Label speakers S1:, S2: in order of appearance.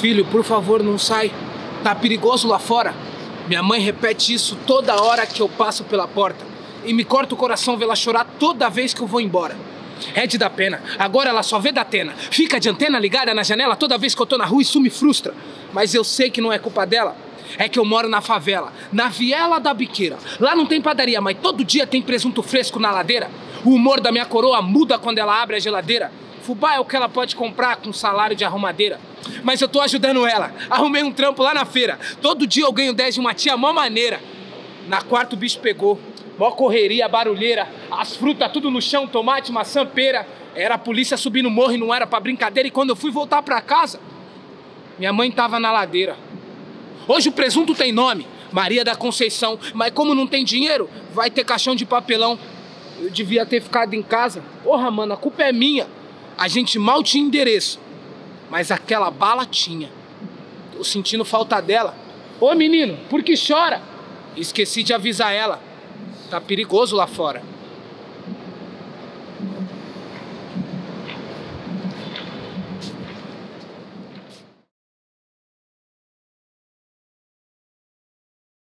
S1: Filho, por favor, não sai. Tá perigoso lá fora. Minha mãe repete isso toda hora que eu passo pela porta. E me corta o coração vê-la chorar toda vez que eu vou embora. É de dar pena. Agora ela só vê da Atena. Fica de antena ligada na janela toda vez que eu tô na rua isso me frustra. Mas eu sei que não é culpa dela. É que eu moro na favela, na viela da biqueira. Lá não tem padaria, mas todo dia tem presunto fresco na ladeira. O humor da minha coroa muda quando ela abre a geladeira. Fubá é o que ela pode comprar com salário de arrumadeira. Mas eu tô ajudando ela. Arrumei um trampo lá na feira. Todo dia eu ganho 10 de uma tia mó maneira. Na quarta o bicho pegou. Mó correria, barulheira. As frutas tudo no chão, tomate, maçã, pera. Era a polícia subindo morro e não era pra brincadeira. E quando eu fui voltar pra casa, minha mãe tava na ladeira. Hoje o presunto tem nome, Maria da Conceição. Mas como não tem dinheiro, vai ter caixão de papelão. Eu devia ter ficado em casa. Porra, mano, a culpa é minha. A gente mal tinha endereço, mas aquela bala tinha. Tô sentindo falta dela. Ô menino, por que chora? Esqueci de avisar ela. Tá perigoso lá fora.